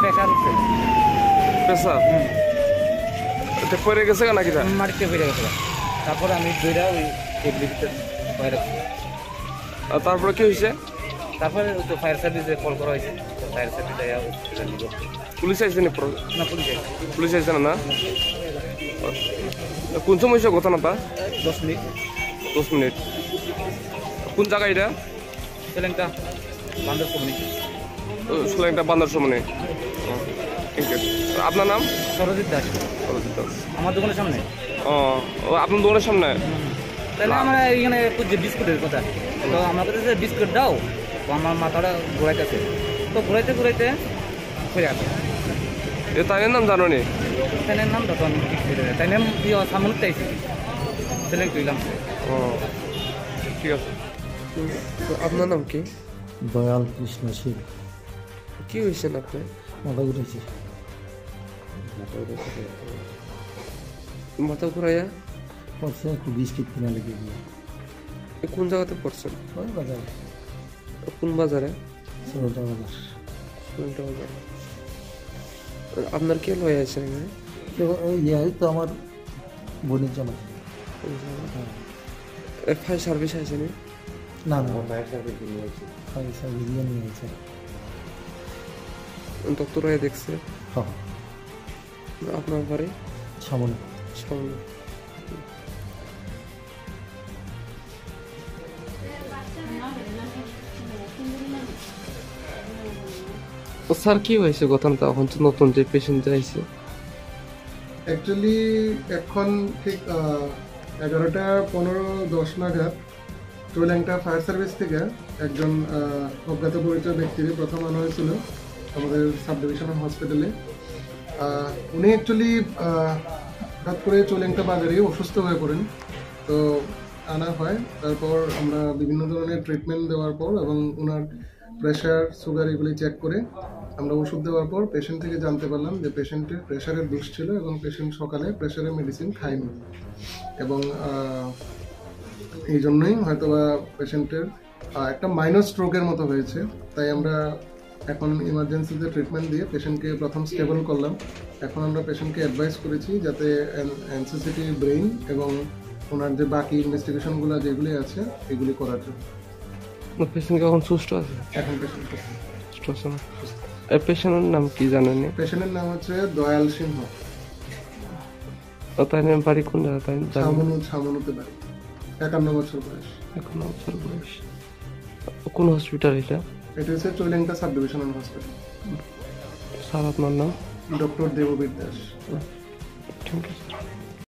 Pressure উঠছে পেশা এটা গেছে নাকি মাটিতে বেড়ে গেছে তারপরে আমি দুইটা ওই টেবিলের রাখছি। আর তারপরে কি হয়েছে? তারপরে তো ফায়ার সার্ভিসে কল করা হয়েছে। ফায়ার সার্ভিস নিব। পুলিশ আইসে নি? না পুলিশ পুলিশ আইসে না না? কোন সময় হয়েছে ঘটনাটা দশ মিনিট। দশ মিনিট। কোন জায়গা এটা? ছেলেটা বান্ধব কমিনি সুলাইনটা বান্দার সময় ঠিক আছে। আপনার নাম? সরজিৎ দাস। অরজিৎ দাস। আমার দোকানের সামনে। ও আপনার দোকানের সামনে? তাহলে আমরা এখানে খুঁজছি বিস্কুটের কথা। তো আমার কাছে যে বিস্কুট দাও তো আমার মাথাটা ঘুরাইতেছে। তো ঘুরাইতে ঘুরাইতে ফিরে আসে। এ তাই নাম জানো নি? তাইনের নাম তো আমি তাই নাম সামনে চাইছি ছেলে তুইলাম ও ঠিক আছে। তো আপনার নাম কি? দয়াল কৃষ্ণ শীল। কি হয়েছেন আপনি মাথা উঠেছি মাথা ঘুরাইয়া? পড়ছে একটু বিস্কিট কিনা লেগে গিয়ে। কোন জায়গাতে পড়ছেন ওই বাজার। কোন বাজারে? ষোলোটা বাজার। কোনটা বাজারে। আপনার কে লয়ে আছেন এখানে? তো আমার বোনের জন্য ফায়ার সার্ভিস আছে নি না। ফায়ার সার্ভিস দিয়ে নিয়ে গেছে ডক্টর দেখছে। হ্যাঁ। আপনার বাড়ি সামনে। সামনে। তো স্যার কি হয়েছে ঘটনাটা এখন তো নতুন যে পেশেন্ট যাইছে অ্যাকচুয়ালি এখন ঠিক এগারোটা পনেরো দশ নাগাদ টুইল্যাংটা ফায়ার সার্ভিস থেকে একজন অজ্ঞাত পরিচয় ব্যক্তিকে প্রথম আনা হয়েছিল। আমাদের সাব ডিভিশনাল হসপিটালে উনি অ্যাকচুয়ালি হঠাৎ করে চলেংটা বাজারে অসুস্থ হয়ে পড়েন। তো আনা হয়। তারপর আমরা বিভিন্ন ধরনের ট্রিটমেন্ট দেওয়ার পর এবং ওনার প্রেশার সুগার এগুলি চেক করে আমরা ওষুধ দেওয়ার পর পেশেন্ট থেকে জানতে পারলাম যে পেশেন্টের প্রেশারের দোষ ছিল এবং পেশেন্ট সকালে প্রেশারের মেডিসিন খায়নি। এবং এই জন্যই হয়তো বা পেশেন্টের একটা মাইনর স্ট্রোকের মতো হয়েছে। তাই আমরা এখন ইমার্জেন্সিতে ট্রিটমেন্ট দিয়ে পেশেন্টকে প্রথম স্টেবল করলাম। এখন আমরা পেশেন্টকে অ্যাডভাইস করেছি যাতে এনসিসিটি ব্রেইন এবং ওনার যে বাকি ইনভেস্টিগেশনগুলো যেগুলি আছে এগুলি করার জন্য। পেশেন্ট এখন সুস্থ আছে? এখন পেশেন্ট সুস্থ। আছে এই পেশেন্টের নাম কি জানেন পেশেন্টের নাম হচ্ছে দয়াল সিংহ। তাই নাম বাড়ি কোন জায়গা তাই ছামনু ছামনুতে বাড়ি। একান্ন বছর বয়স। এখন বছর বয়স। কোন হসপিটাল এটা? এটা হচ্ছে Chailengta sub divisional hospital sir আপনার নাম? ডক্টর দেববীর দাস ঠিক আছে